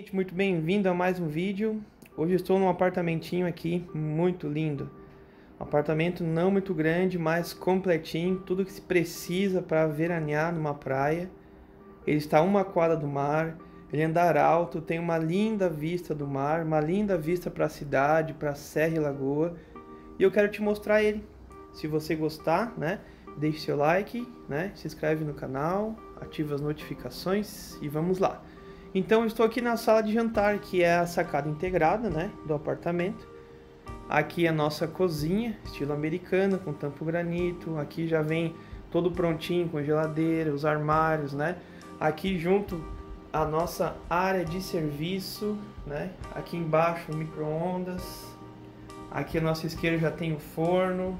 Gente, muito bem-vindo a mais um vídeo. Hoje estou num apartamentinho aqui muito lindo. Um apartamento não muito grande, mas completinho, tudo que se precisa para veranear numa praia. Ele está a uma quadra do mar, ele é andar alto, tem uma linda vista do mar, uma linda vista para a cidade, para a Serra e Lagoa. E eu quero te mostrar ele. Se você gostar, né, deixe seu like, né, se inscreve no canal, ativa as notificações e vamos lá. Então estou aqui na sala de jantar, que é a sacada integrada, né, do apartamento. Aqui é a nossa cozinha, estilo americano, com tampo granito. Aqui já vem todo prontinho, com geladeira, os armários, né? Aqui junto a nossa área de serviço, né? Aqui embaixo micro-ondas. Aqui a nossa esquerda já tem o forno,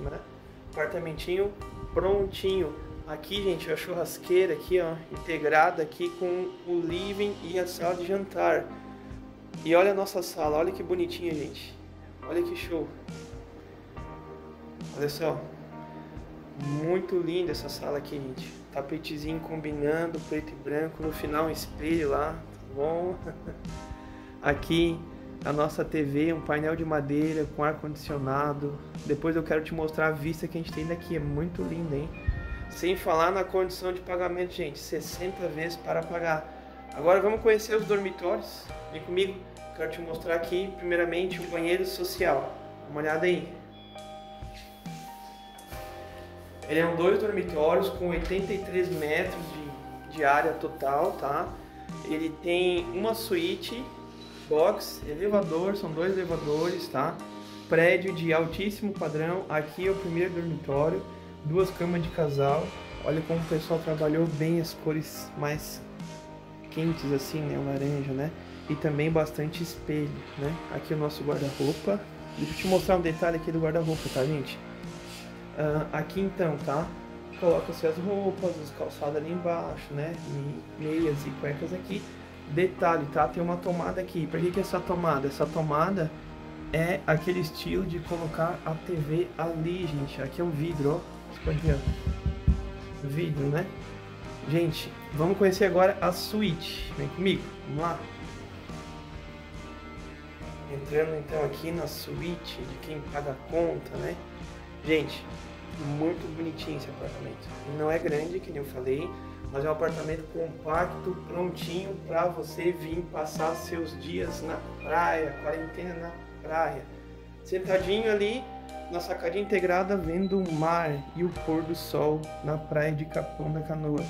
né? Apartamentinho prontinho Aqui, gente, a churrasqueira aqui, ó, integrada aqui com o living e a sala de jantar. E olha a nossa sala, olha que bonitinha, gente. Olha que show. Olha só. Muito linda essa sala aqui, gente. Tapetezinho combinando, preto e branco. No final um espelho lá, tá bom? Aqui a nossa TV, um painel de madeira com ar-condicionado. Depois eu quero te mostrar a vista que a gente tem daqui. É muito linda, hein? Sem falar na condição de pagamento, gente, 60 vezes para pagar. Agora vamos conhecer os dormitórios. Vem comigo, quero te mostrar aqui, primeiramente, o banheiro social. Dá uma olhada aí. Ele é um dois dormitórios com 83 metros de, de área total, tá? Ele tem uma suíte, box, elevador, são dois elevadores, tá? Prédio de altíssimo padrão. Aqui é o primeiro dormitório duas camas de casal. Olha como o pessoal trabalhou bem as cores mais quentes assim, né, o laranja, né? E também bastante espelho, né? Aqui o nosso guarda-roupa. Deixa eu te mostrar um detalhe aqui do guarda-roupa, tá, gente? Uh, aqui então, tá? Coloca-se as roupas, os calçados ali embaixo, né? E meias e cuecas aqui. Detalhe, tá? Tem uma tomada aqui. Pra que, que é essa tomada? Essa tomada é aquele estilo de colocar a TV ali, gente. Aqui é um vidro, ó ó. Vídeo, né? Gente, vamos conhecer agora a suíte. Vem comigo, vamos lá. Entrando então aqui na suíte de quem paga a conta, né? Gente, muito bonitinho esse apartamento. Não é grande, que nem eu falei, mas é um apartamento compacto, prontinho para você vir passar seus dias na praia, quarentena na praia. Sentadinho ali, na sacadinha integrada vendo o mar e o pôr do sol na praia de Capão da Canoa.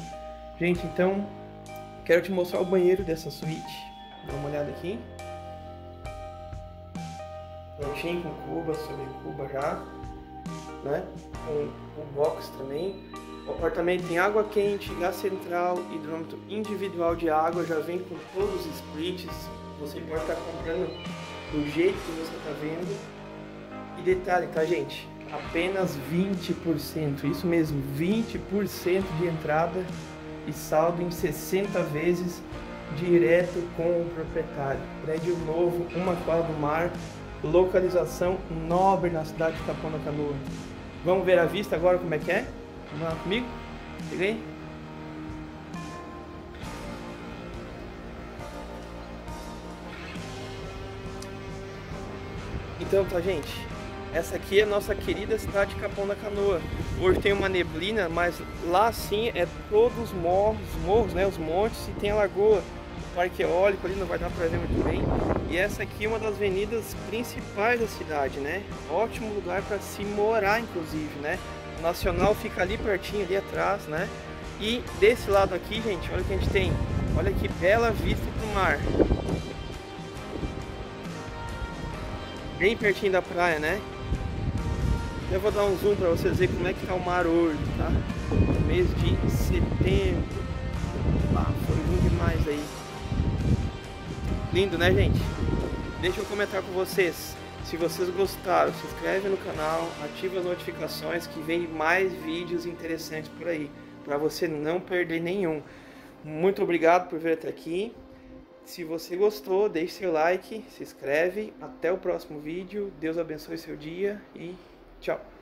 Gente, então quero te mostrar o banheiro dessa suíte. Dá uma olhada aqui. Prontinho com cuba, sobre cuba já, né? Com o box também. O apartamento tem água quente, gás central, hidrômetro individual de água, já vem com todos os splits. Você pode estar comprando do jeito que você está vendo e detalhe, tá, gente? Apenas 20%, isso mesmo, 20% de entrada e saldo em 60 vezes direto com o proprietário. Prédio novo, uma quadra do mar, localização nobre na cidade de Capão da Canoa. Vamos ver a vista agora como é que é? Vamos lá comigo? Peguei? Então tá gente, essa aqui é a nossa querida cidade de Capão da Canoa. Hoje tem uma neblina, mas lá sim é todos os morros, os morros, né, os montes e tem a lagoa. Parque eólico ali não vai dar para ver muito bem. E essa aqui é uma das avenidas principais da cidade, né? Ótimo lugar para se morar, inclusive, né? O Nacional fica ali pertinho, ali atrás, né? E desse lado aqui, gente, olha o que a gente tem. Olha que bela vista para o mar. Bem pertinho da praia, né? Eu vou dar um zoom para vocês verem como é que tá o mar hoje, tá? Mês de setembro. Ah, foi lindo demais aí. Lindo, né, gente? Deixa eu comentar com vocês. Se vocês gostaram, se inscreve no canal, ativa as notificações que vem mais vídeos interessantes por aí, para você não perder nenhum. Muito obrigado por vir até aqui. Se você gostou, deixe seu like, se inscreve. Até o próximo vídeo. Deus abençoe seu dia e Ciao.